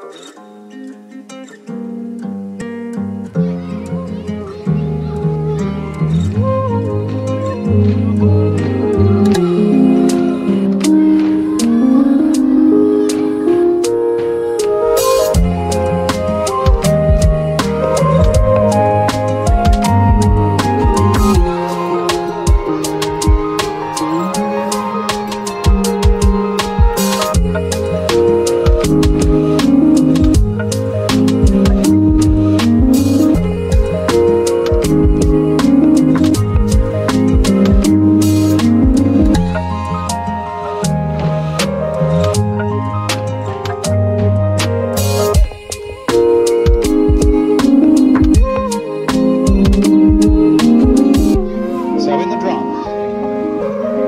So in the drama,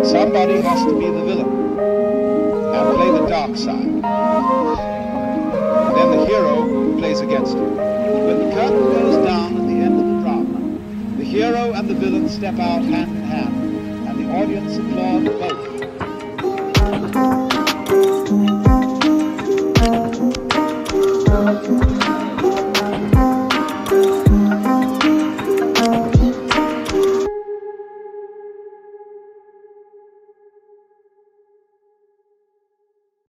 somebody has to be the villain and play the dark side. Then the hero plays against him. When the curtain goes down at the end of the drama, the hero and the villain step out hand in hand, and the audience applaud both.